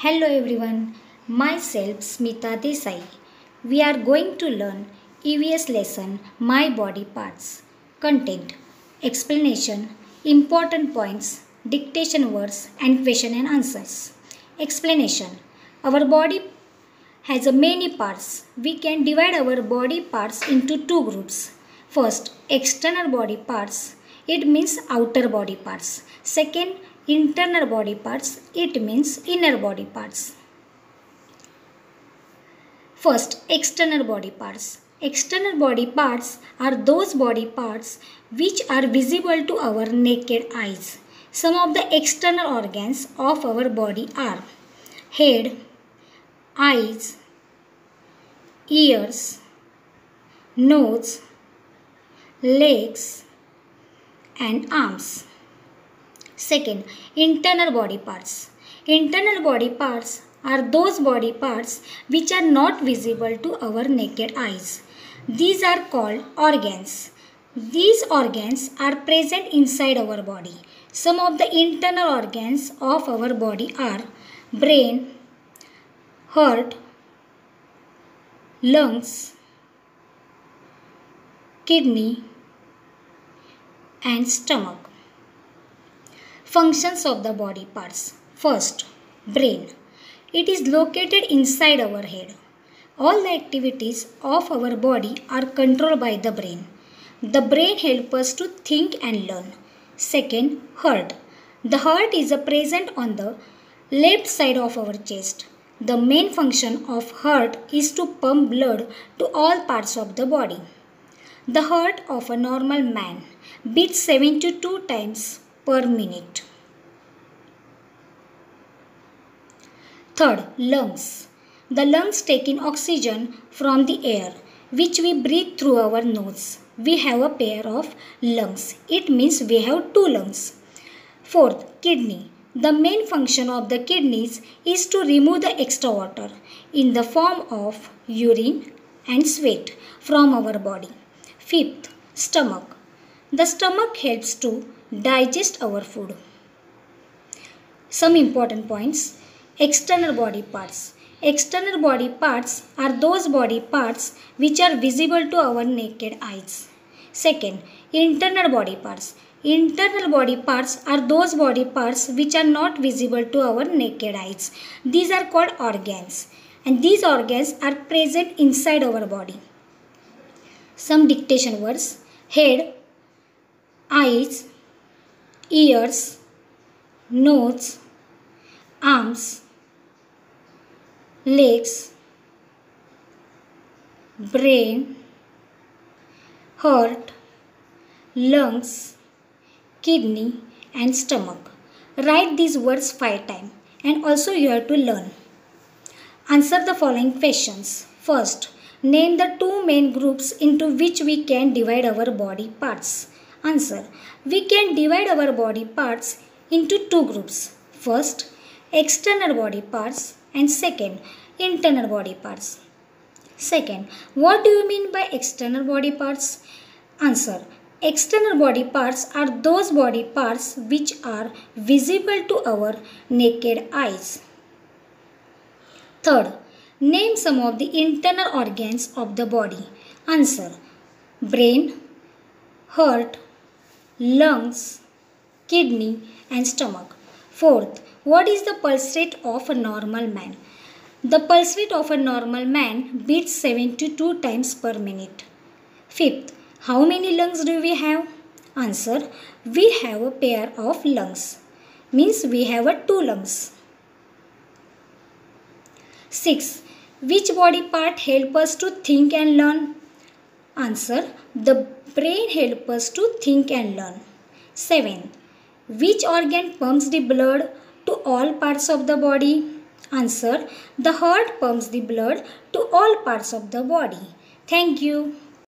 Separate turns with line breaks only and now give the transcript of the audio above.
Hello everyone, myself Smita Desai. We are going to learn EVS lesson My Body Parts. Content, explanation, important points, dictation words and question and answers. Explanation. Our body has many parts. We can divide our body parts into two groups. First, external body parts. It means outer body parts. Second, internal body parts it means inner body parts. First external body parts. External body parts are those body parts which are visible to our naked eyes. Some of the external organs of our body are head eyes ears nose legs and arms Second, internal body parts. Internal body parts are those body parts which are not visible to our naked eyes. These are called organs. These organs are present inside our body. Some of the internal organs of our body are brain, heart, lungs, kidney and stomach. Functions of the body parts. First, brain. It is located inside our head. All the activities of our body are controlled by the brain. The brain helps us to think and learn. Second, heart. The heart is present on the left side of our chest. The main function of heart is to pump blood to all parts of the body. The heart of a normal man beats 72 times per minute. Third, lungs. The lungs take in oxygen from the air which we breathe through our nose. We have a pair of lungs. It means we have two lungs. Fourth, kidney. The main function of the kidneys is to remove the extra water in the form of urine and sweat from our body. Fifth, stomach. The stomach helps to digest our food. Some important points. External body parts. External body parts are those body parts which are visible to our naked eyes. Second, internal body parts. Internal body parts are those body parts which are not visible to our naked eyes. These are called organs and these organs are present inside our body. Some dictation words head, eyes, ears, nose, arms, legs, brain, heart, lungs, kidney and stomach. Write these words five times and also you have to learn. Answer the following questions. First, name the two main groups into which we can divide our body parts. Answer. We can divide our body parts into two groups. First, external body parts and second, internal body parts. Second, what do you mean by external body parts? Answer. External body parts are those body parts which are visible to our naked eyes. Third, name some of the internal organs of the body. Answer. Brain, heart, lungs, kidney and stomach. Fourth, what is the pulse rate of a normal man? The pulse rate of a normal man beats 72 times per minute. Fifth, how many lungs do we have? Answer, we have a pair of lungs. Means we have a two lungs. 6. Which body part help us to think and learn? Answer, the brain help us to think and learn. 7. Which organ pumps the blood to all parts of the body? Answer. The heart pumps the blood to all parts of the body. Thank you.